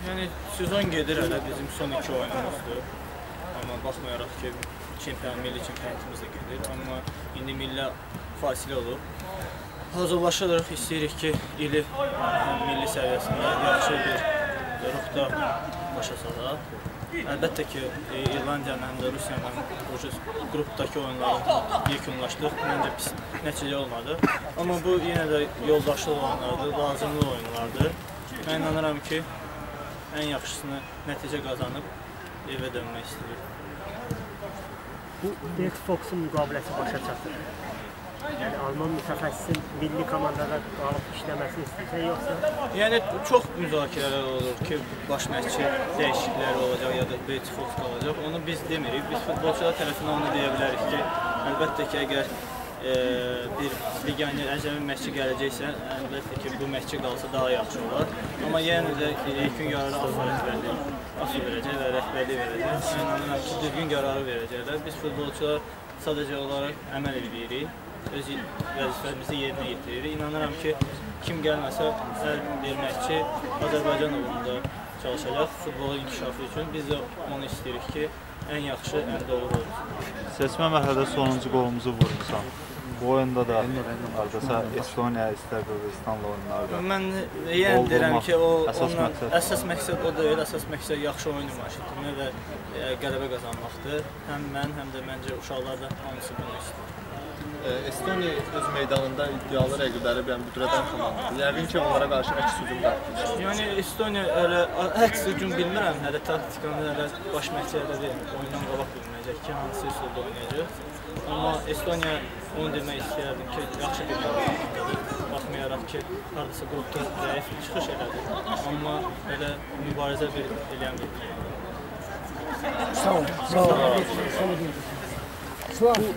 Yəni sezon gedir hələ bizim son iki oyunumuzdur. Amma baxmayaraq ki, çempion, milli çempionatımız da gedir, amma indi millə fasilə olub. Hazırlaşırıq, istəyirik ki, ili milli səviyyəsində yaxşı bir ruhda başa salaq. Əlbəttə ki, İrlandiyanın həm də Rusiyanın qrupdakı oyunları yekunlaşdıq. Məncə pis nəticə olmadı. Amma bu yenə də yoldaşlıq oyunlardır, lazımlı oyunlardır. Mən inanıram ki, ən yaxşısını nəticə qazanıb evə dönmək istəyirik. Bu Bert Fox'un müqaviləsi başa çatır. Yəni Alman mütəxəssisin milli komandada qalıb işləməsini istəyirsə, yoxsa Yəni çox müzakirələr olur ki, baş məşqçi dəyişiklikləri olacaq ya da Beyt Fox qalacaq. Onu biz demirik. Biz futbolçular tərəfindən onu deyə bilərik ki, əlbəttə ki, əgər e, bir legioner əcnəbi məşqçi gələcəksə, əlbəttə ki, bu məşqçi qalsa daha yaxşı olar. Amma yenə də yekun qərarı AFA rəhbərliyi AFA verəcək və rəhbərlik verəcək. İnanıram ki, düzgün qərarı verəcəklər. Biz futbolçular sadəcə olaraq əməl edirik öz vəzifəmizi yerinə yetiririk. İnanıram ki, kim gəlməsə, hər bir məşqçi Azərbaycan uğrunda çalışacaq futbolun inkişafı üçün. Biz də onu istəyirik ki, ən yaxşı, ən doğru olsun. Seçmə mərhələdə sonuncu qolumuzu vurmusan. Bu oyunda da hardasa Estoniya, istər Qırğızstanla oyunlarda. Mən yenə deyirəm ki, o əsas onunla məqsəd. əsas məqsəd o deyil, əsas məqsəd yaxşı oyun nümayiş etdirmək və e, qələbə qazanmaqdır. Həm mən, həm də məncə uşaqlar da hamısı bunu istəyir. Estoniya öz meydanında iddialı rəqibləri bilən büdrədən komandadır. Yəqin ki, onlara qarşı əks hücum qatmışdır. Yəni Estoniya elə əks hücum bilmirəm, hələ taktikanı hələ baş məşqçi hələ deyil. Oyundan qabaq bilməyəcək ki, hansı üsulda oynayacaq. Amma Estoniya onu demək istəyərdim ki, yaxşı bir komandadır. Baxmayaraq ki, hardasa qrupda zəif çıxış elədi. Amma elə mübarizə bir eləyən bir komandadır. Sağ ol. Sağ ol. Sağ ol.